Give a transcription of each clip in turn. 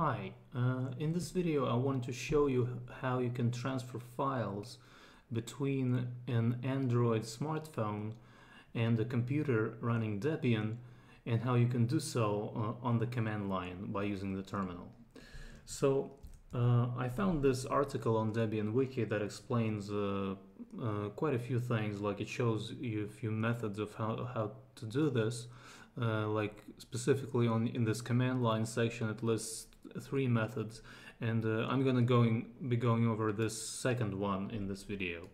Hi, uh, in this video I want to show you how you can transfer files between an Android smartphone and a computer running Debian and how you can do so uh, on the command line by using the terminal. So uh, I found this article on Debian Wiki that explains uh, uh, quite a few things, like it shows you a few methods of how, how to do this. Uh, like specifically on in this command line section it lists three methods and uh, I'm gonna going be going over this second one in this video.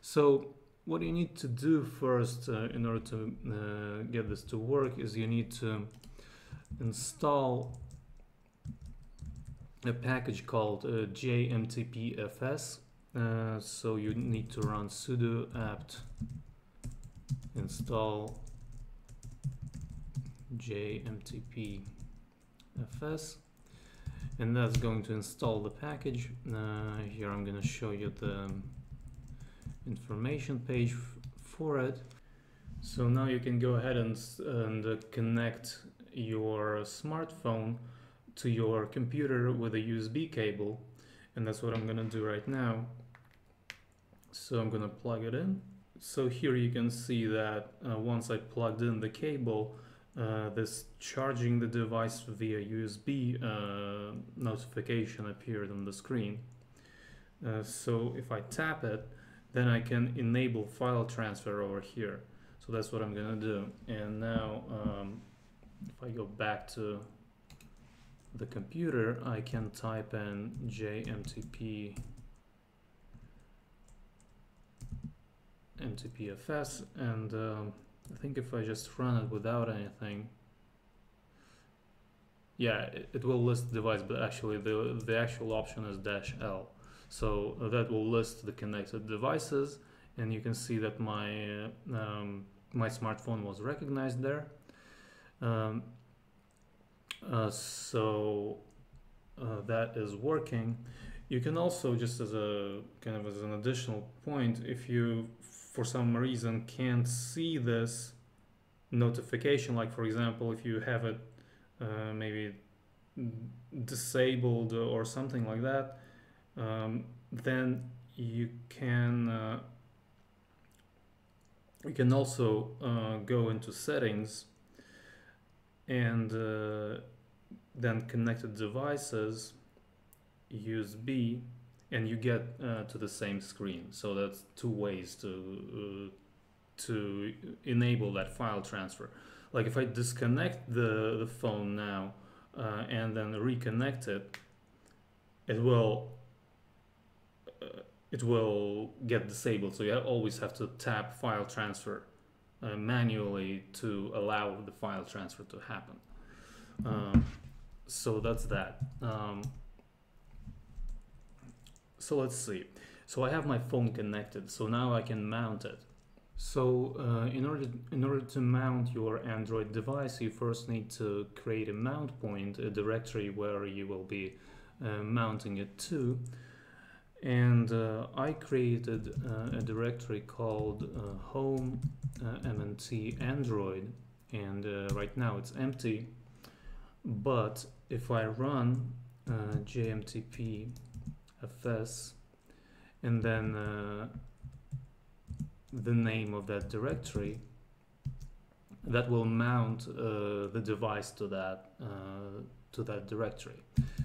So what you need to do first uh, in order to uh, get this to work is you need to install a package called uh, jmtpfs uh, so you need to run sudo apt install jmtp fs and that's going to install the package. Uh, here I'm going to show you the information page for it. So now you can go ahead and, and uh, connect your smartphone to your computer with a USB cable. And that's what I'm gonna do right now. So I'm gonna plug it in. So here you can see that uh, once I plugged in the cable uh, this charging the device via USB uh, notification appeared on the screen. Uh, so if I tap it, then I can enable file transfer over here. So that's what I'm gonna do. And now, um, if I go back to the computer, I can type in jmtp mtpfs and um, I think if I just run it without anything, yeah, it, it will list the device, but actually the, the actual option is dash L. So that will list the connected devices and you can see that my, um, my smartphone was recognized there. Um, uh, so uh, that is working. You can also just as a kind of as an additional point, if you for some reason can't see this notification like for example if you have it uh, maybe disabled or something like that um, then you can uh, you can also uh, go into settings and uh, then connected devices USB and you get uh, to the same screen. So that's two ways to uh, to enable that file transfer. Like if I disconnect the, the phone now uh, and then reconnect it, it will uh, it will get disabled. So you always have to tap file transfer uh, manually to allow the file transfer to happen. Um, so that's that. Um, so let's see. So I have my phone connected, so now I can mount it. So uh, in order in order to mount your Android device, you first need to create a mount point, a directory where you will be uh, mounting it to. And uh, I created uh, a directory called uh, home uh, mnt android, and right now it's empty. But if I run jmtp fs and then uh, the name of that directory that will mount uh, the device to that uh, to that directory.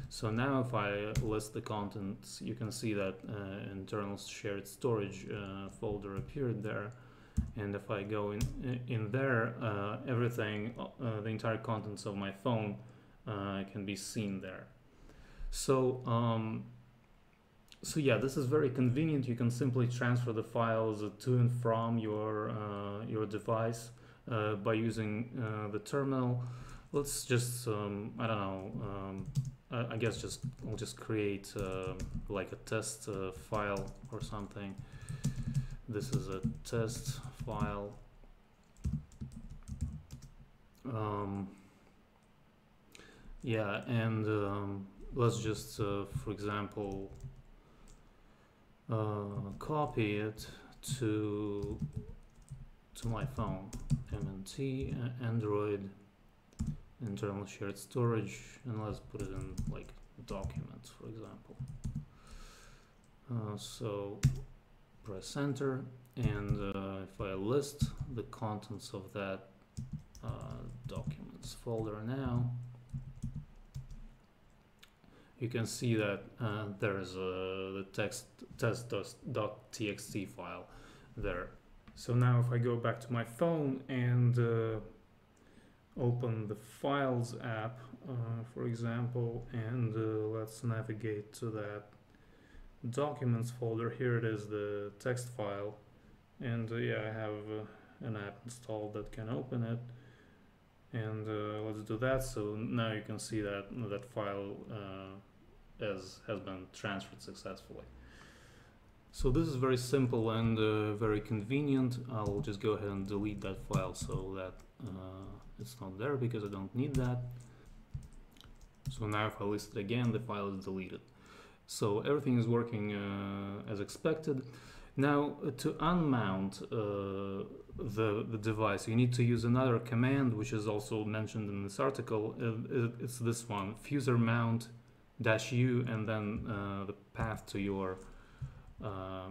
So now if I list the contents you can see that uh, internal shared storage uh, folder appeared there. And if I go in in there uh, everything the entire contents of my phone can be seen there. So um, so yeah, this is very convenient. You can simply transfer the files to and from your uh, your device uh, by using uh, the terminal. Let's just um, I don't know. Um, I, guess just we'll just create uh, like a test uh, file or something. This is a test file. Um, yeah, and um, let's just, uh, for example, uh, copy it to to my phone. Mnt android internal shared storage and let's put it in like documents for example. Uh, so press enter and uh, if I list the contents of that uh, documents folder now you can see that uh, there's a the text test.txt file there. So now if I go back to my phone and uh, open the files app uh, for example and uh, let's navigate to that documents folder here it is the text file. And uh, yeah I have uh, an app installed that can open it. And uh, let's do that. So now you can see that that file uh, has, has been transferred successfully. So this is very simple and uh, very convenient. I'll just go ahead and delete that file so that uh, it's not there because I don't need that. So now if I list it again the file is deleted. So everything is working uh, as expected. Now uh, to unmount uh, the, the device you need to use another command which is also mentioned in this article. Uh, it's this one fusermount dash u and then uh, the path to your uh,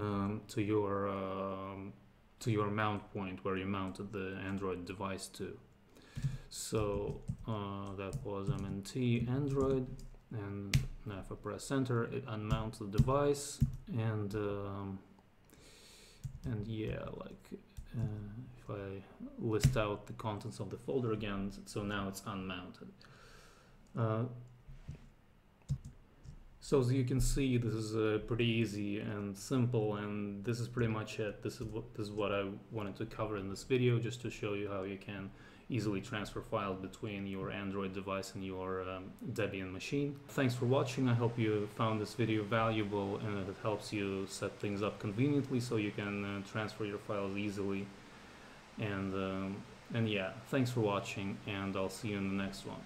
um, to your um, to your mount point where you mounted the Android device to. So uh, that was MNT Android and now if I press enter it unmounts the device and um, and yeah like uh, if I list out the contents of the folder again so now it's unmounted. Uh, so as you can see, this is uh, pretty easy and simple, and this is pretty much it. This is what this is what I wanted to cover in this video, just to show you how you can easily transfer files between your Android device and your um, Debian machine. Thanks for watching. I hope you found this video valuable and it helps you set things up conveniently so you can uh, transfer your files easily. And um, and yeah, thanks for watching, and I'll see you in the next one.